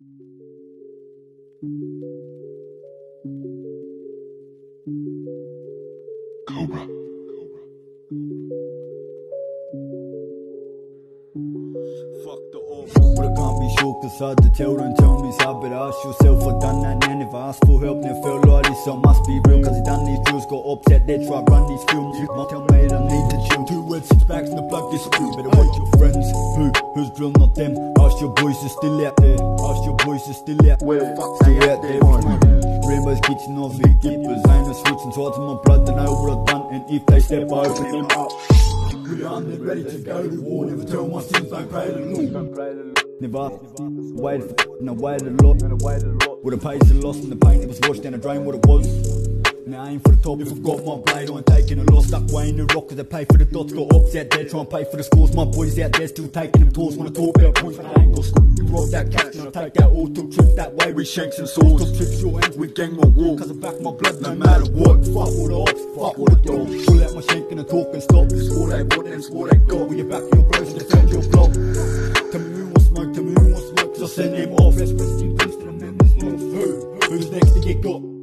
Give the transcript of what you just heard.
Cobra. Fuck the off. But I can't be sure cause hard to tell me so But ask yourself I done that and if I asked for help Then felt like this I must be real Cause he done these drills Got upset they try run these films You might tell me Two words, six bags and the plug dispute Better watch your friends. Who? Who's drill not them. Ask your boys are still out there. Ask your boys are still out Where the fuck's they out there there? Rainbows kitchen off big gippers Ain't no switching sides of my blood They know what I've done. And if they step over them up Good armed and ready to go to war. Never tell my sins, don't pray the Lord Never waited for and I waited a lot. Would've paid the loss and the pain that was washed down the drain what it was now I aim for the top. If I've got my blade I ain't taking a loss Stuck weighing the rock cause I pay for the dots. Got ops out there trying to pay for the scores. My boys out there still taking them tours. Wanna talk about points but I ain't got school. That cash and I take that all. Took trips that way with shanks and swords. Took trips your hands with gang on war Cause I back my blood no matter what. Fuck all the ops, fuck all the dogs. Pull out my shank and I talk and stop. Score they want and score they got. With your back your bros and defend your block? Tell me who wants smoke, tell me who wants smoke Cause I send them off. Rest, rest in peace the members Who, who's next to get got?